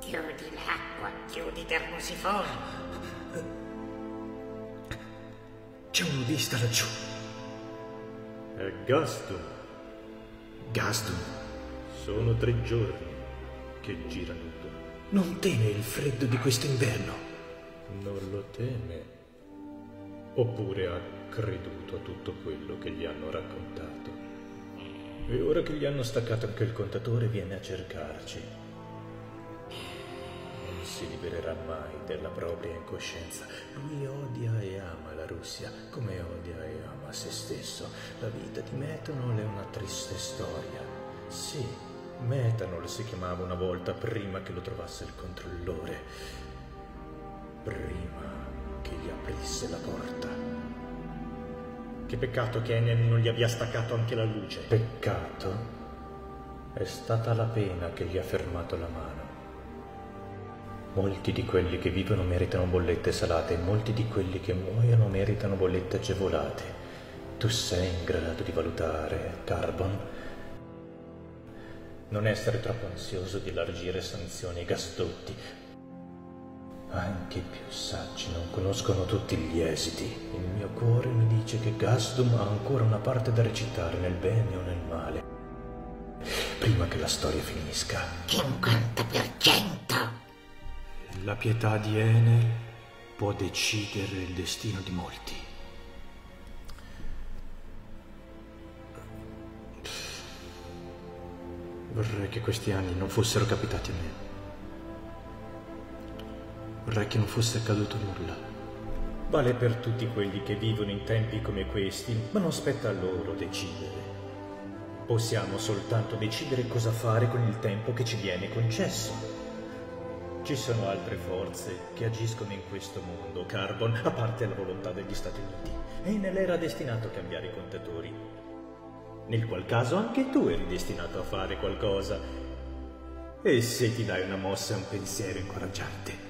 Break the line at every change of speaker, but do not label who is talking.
Chiudi l'acqua, chiudi i termosifoni.
C'è un udista laggiù.
È Gaston.
Gaston.
Sono tre giorni che gira nudo.
Non teme il freddo di quest'inverno.
Non lo teme. Oppure ha creduto a tutto quello che gli hanno raccontato. E ora che gli hanno staccato anche il contatore viene a cercarci. Si libererà mai della propria incoscienza. Lui odia e ama la Russia come odia e ama se stesso. La vita di Metanol è una triste storia. Sì, Metanol si chiamava una volta prima che lo trovasse il controllore. Prima che gli aprisse la porta. Che peccato che Enen non gli abbia staccato anche la luce. Peccato? È stata la pena che gli ha fermato la mano. Molti di quelli che vivono meritano bollette salate e molti di quelli che muoiono meritano bollette agevolate. Tu sei in grado di valutare, Carbon? Non essere troppo ansioso di elargire sanzioni ai gasdotti, anche i più saggi non conoscono tutti gli esiti. Il mio cuore mi dice che Gasdum ha ancora una parte da recitare nel bene o nel male. Prima che la storia finisca.
50%.
La pietà di Enel può decidere il destino di molti. Vorrei che questi anni non fossero capitati a me. Vorrei che non fosse accaduto nulla.
Vale per tutti quelli che vivono in tempi come questi, ma non spetta a loro decidere. Possiamo soltanto decidere cosa fare con il tempo che ci viene concesso. Ci sono altre forze che agiscono in questo mondo, Carbon, a parte la volontà degli Stati Uniti. E nell'era destinato a cambiare i contatori. Nel qual caso anche tu eri destinato a fare qualcosa. E se ti dai una mossa un pensiero incoraggiante.